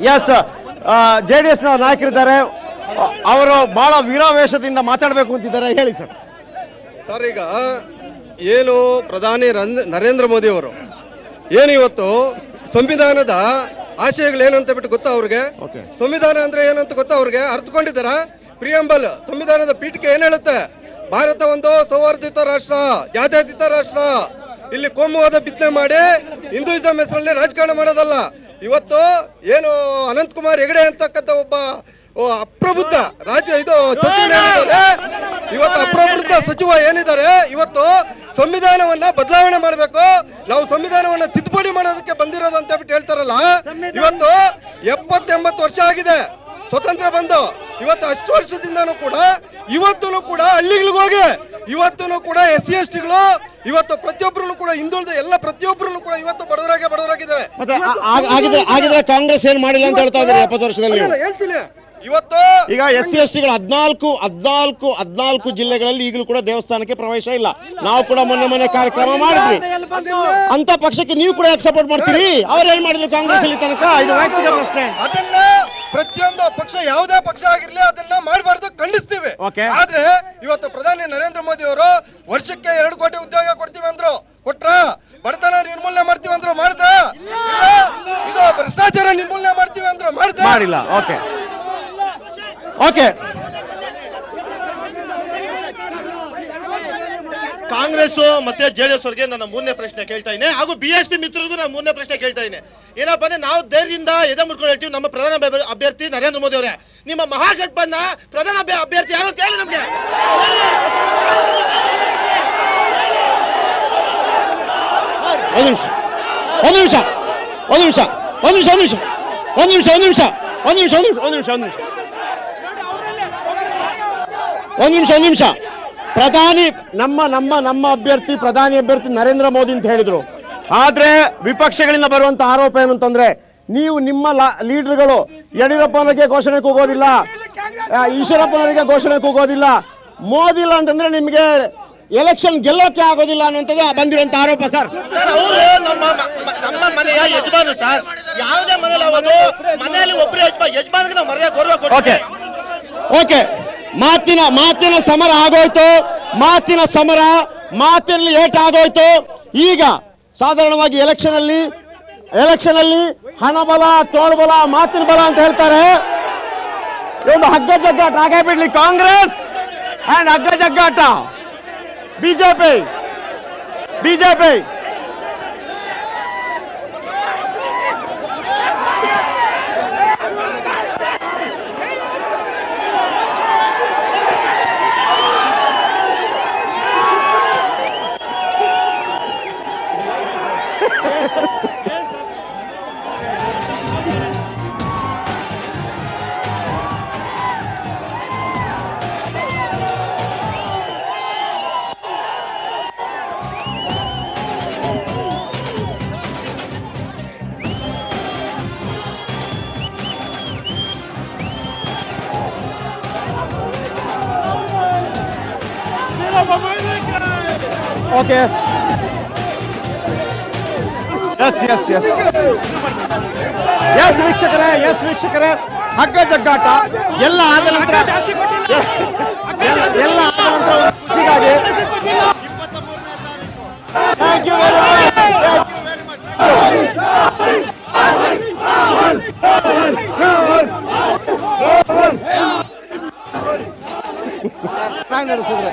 S J D ಎಸ್ನ ನಾಯಕರಿದ್ದಾರೆ. ಅವರು ಬಹಳ ವೀರಾವೇಶದಿಂದ ಮಾತಾಡಬೇಕು ಅಂತಿದ್ದಾರೆ. ಹೇಳಿ ಸರ್ ಸರ್ ಈಗ ಏನು ಪ್ರಧಾನಿ ರಂದ್- ನರೇಂದ್ರ ಮೋದಿ ಅವರು ಏನು ಇವತ್ತು ಸಂವಿಧಾನದ ಆಶಯಗಳೇನಂತ ಬಿಟ್ಟು ಗೊತ್ತಾ ಅವ್ರಿಗೆ? ಸಂವಿಧಾನ ಅಂದ್ರೆ ಏನಂತ ಗೊತ್ತಾ ಅವ್ರಿಗೆ? ಅರ್ಥಕೊಂಡಿದ್ದಾರ ಪ್ರಿಯಂಬಲ್ ಸಂವಿಧಾನದ ಪೀಠಕ್ಕೆ ಏನ್ ಹೇಳುತ್ತೆ? ಭಾರತ ಒಂದು ಸೌಹಾರ್ದಿತ ರಾಷ್ಟ್ರ ಜಾತ್ಯತೀತ ರಾಷ್ಟ್ರ. ಇಲ್ಲಿ ಕೋಮುವಾದ ಬಿತ್ತನೆ ಮಾಡಿ ಹಿಂದೂಯಿಸಂ ಹೆಸರಲ್ಲಿ ರಾಜಕಾರಣ ಮಾಡೋದಲ್ಲ. ಇವತ್ತು ಏನು ಅನಂತಕುಮಾರ್ ಹೆಗಡೆ ಅಂತಕ್ಕಂಥ ಒಬ್ಬ ಅಪ್ರಬುದ್ಧ ರಾಜ್ಯ ಇದು ಸಚಿವರು ಏನಿದ್ದಾರೆ? ಇವತ್ತು ಅಪ್ರಬುದ್ಧ ಸಚಿವ ಏನಿದ್ದಾರೆ? ಇವತ್ತು ಸಂವಿಧಾನವನ್ನ ಬದಲಾವಣೆ ಮಾಡಬೇಕು. ನಾವು ಸಂವಿಧಾನವನ್ನ ತಿದ್ದುಪಡಿ ಮಾಡೋದಕ್ಕೆ ಬಂದಿರೋದು ಅಂತ ಬಿಟ್ಟು ಹೇಳ್ತಾರಲ್ಲ? ಇವತ್ತು ಎಪ್ಪತ್ತೆಂಬತ್ತು ವರ್ಷ ಆಗಿದೆ. ಸ್ವತಂತ್ರ ಬಂದು. ಇವತ್ತು ಅಷ್ಟು ವರ್ಷದಿಂದನೂ ಕೂಡ ಇವತ್ತೂ ಕೂಡ ಹಳ್ಳಿಗಳಿಗೆ ಹೋಗಿ ಇವತ್ತೂ ಕೂಡ ಎಸ್ ಸಿ ಎಸ್ ಟಿಗಳು ಇವತ್ತು ಪ್ರತಿಯೊಬ್ಬರನ್ನು ಕೂಡ ಹಿಂದುಳಿದ ಎಲ್ಲ ಪ್ರತಿಯೊಬ್ಬರನ್ನು ಕೂಡ ಇವತ್ತು ಬಡವರಾಗೆ ಬಡವರಾಗಿದ್ದಾರೆ. ಆಗಿದ್ರೆ ಆಗಿದ್ರೆ ಕಾಂಗ್ರೆಸ್ ಏನ್ ಮಾಡಿಲ್ಲ ಅಂತ ಹೇಳ್ತಾ ಇದ್ದಾರೆ ಎಪ್ಪತ್ತು ವರ್ಷದಲ್ಲಿ? ಹೇಳ್ತೀನಿ. ಇವತ್ತು ಈಗ ಎಸ್ ಸಿ ಎಸ್ ಟಿಗಳು ಹದ್ನಾಲ್ಕು ಹದ್ನಾಲ್ಕು ಹದ್ನಾಲ್ಕು ಜಿಲ್ಲೆಗಳಲ್ಲಿ ಈಗಲೂ ಕೂಡ ದೇವಸ್ಥಾನಕ್ಕೆ ಪ್ರವೇಶ ಇಲ್ಲ. ನಾವು ಕೂಡ ಮೊನ್ನೆ ಮೊನ್ನೆ ಕಾರ್ಯಕ್ರಮ ಮಾಡಿದ್ವಿ. ಅಂತ ಪಕ್ಷಕ್ಕೆ ನೀವು ಕೂಡ ಯಾಕೆ ಸಪೋರ್ಟ್ ಮಾಡ್ತೀರಿ? ಅವ್ರು ಏನ್ ಮಾಡಿದ್ರು ಕಾಂಗ್ರೆಸ್ ಅಲ್ಲಿ ತನಕ? ಇದು ಪ್ರಶ್ನೆ. ಅದನ್ನ ಪ್ರತಿಯೊಂದು ಪಕ್ಷ ಯಾವುದೇ ಪಕ್ಷ ಆಗಿರ್ಲಿ ಅದನ್ನ ಮಾಡಬಾರ್ದು ಖಂಡಿಸ್ತೀವಿ. ಆದ್ರೆ ಇವತ್ತು ಪ್ರಧಾನಿ ನರೇಂದ್ರ ಮೋದಿ ಅವರು ವರ್ಷಕ್ಕೆ ಎರಡು ಕೋಟಿ ಉದ್ಯೋಗ ಕೊಡ್ತೀವಿ ಅಂದ್ರು ಕೊಟ್ರ ಬಡತನ ನಿರ್ಮೂಲನೆ ಮಾಡ್ತೀವಿ ಅಂದ್ರು ಮಾಡಿದ್ರ ಇದು ಭ್ರಷ್ಟಾಚಾರ ನಿರ್ಮೂಲನೆ ಮಾಡ್ತೀವಿ ಅಂದ್ರು ಮಾಡಿಲ್ಲ ಓಕೆ ಓಕೆ ಕಾಂಗ್ರೆಸ್ ಮತ್ತೆ ಜೆಡಿಎಸ್ ಅವರಿಗೆ ನನ್ನ ಮೂರನೇ ಪ್ರಶ್ನೆ ಕೇಳ್ತಾ ಇದ್ದೀನಿ. ಹಾಗೂ ಬಿ ಎಸ್ ಪಿ ಮಿತ್ರರಿಗೂ ನಾನು ಮೂರನೇ ಪ್ರಶ್ನೆ ಕೇಳ್ತಾ ಇದ್ದೀನಿ. ಏನಪ್ಪ ಅಂದ್ರೆ ನಾವು ಧೈರ್ಯದಿಂದ ಎದೆ ಮುಡ್ಕೊಂಡು ಹೇಳ್ತೀವಿ ನಮ್ಮ ಪ್ರಧಾನ ಅಭ್ಯರ್ಥಿ ನರೇಂದ್ರ ಮೋದಿ ಅವರೇ. ನಿಮ್ಮ ಮಹಾಗಠಬಂಧನ ಪ್ರಧಾನ ಅಭ್ಯರ್ಥಿ ಯಾರು ಅಂತ ಹೇಳಿ ನಮ್ಗೆ. ಒಂದು ನಿಮಿಷ ಒಂದು ನಿಮಿಷ. ಒಂದು ನಿಮಿಷ. ಒಂದು ನಿಮಿಷ. ಒಂದು ನಿಮಿಷ. ಒಂದು ನಿಮಿಷ. ಒಂದು ನಿಮಿಷ. ಒಂದು ನಿಮಿಷ ಒಂದು ನಿಮಿಷ ಒಂದು ನಿಮಿಷ ಪ್ರಧಾನಿ, ನಮ್ಮ ನಮ್ಮ ನಮ್ಮ ಅಭ್ಯರ್ಥಿ, ಪ್ರಧಾನಿ ಅಭ್ಯರ್ಥಿ ನರೇಂದ್ರ ಮೋದಿ ಅಂತ ಹೇಳಿದ್ರು. ಆದ್ರೆ ವಿಪಕ್ಷಗಳಿಂದ ಬರುವಂತ ಆರೋಪ ಏನಂತಂದ್ರೆ, ನೀವು ನಿಮ್ಮ ಲೀಡರ್ಗಳು ಯಡಿಯೂರಪ್ಪನವರಿಗೆ ಘೋಷಣೆ ಕೂಗೋದಿಲ್ಲ ಈಶ್ವರಪ್ಪನವರಿಗೆ ಘೋಷಣೆ ಕೂಗೋದಿಲ್ಲ. ಮೋದಿ ಇಲ್ಲ ಅಂತಂದ್ರೆ ನಿಮಗೆ ಎಲೆಕ್ಷನ್ ಗೆಲ್ಲೋಕೆ ಆಗೋದಿಲ್ಲ ಅನ್ನುವಂಥದ್ದು ಬಂದಿರುವಂತ ಆರೋಪ, ಸರ್. ನಮ್ಮ ಮನೆಯ ಯಜಮಾನ ಸರ್. ಯಾವುದೇ ಅವರು ಮನೆಯಲ್ಲಿ ಒಬ್ಬರೇ ಯಜಮಾನ ಯಜಮಾನಿಗೆ ನಾವು ಮರ್ಯಾದೆ ಗೌರವ ಕೊಡ್ತೀವಿ. ಓಕೆ ಮಾತಿನ ಮಾತಿನ ಸಮರ ಆಗೋಯ್ತು. ಮಾತಿನ ಸಮರ ಮಾತಿನಲ್ಲಿ ಏಟ್ ಆಗೋಯ್ತು. ಈಗ ಸಾಧಾರಣವಾಗಿ ಎಲೆಕ್ಷನ್ ಅಲ್ಲಿ ಎಲೆಕ್ಷನ್ ಅಲ್ಲಿ ಹಣಬಲ ತೋಳ್ಬಲ ಮಾತಿನ ಬಲ ಅಂತ ಹೇಳ್ತಾರೆ. ಒಂದು ಹಗ್ಗ ಜಗ್ಗಾಟ ಹಾಗೆ ಬಿಡ್ಲಿ ಕಾಂಗ್ರೆಸ್ ಅಂಡ್ ಹಗ್ಗ ಜಗ್ಗಾಟ BJP. BJP. Okay yes yes yes yes ವೀಕ್ಷಕರೇ ಎಸ್ ವೀಕ್ಷಕರೇ. ಹಗ್ಗ ಜಗ್ಗಾಟ. ಎಲ್ಲ ಆದ ನಂತರ ಎಲ್ಲ- ಎಲ್ಲ ಆದ ನಂತರ ಒಂದು ಖುಷಿಗಾಗಿ ಥ್ಯಾಂಕ್ ಯು ವೆರಿ ಮಚ್ ನಡೆಸಿದ್ರೆ.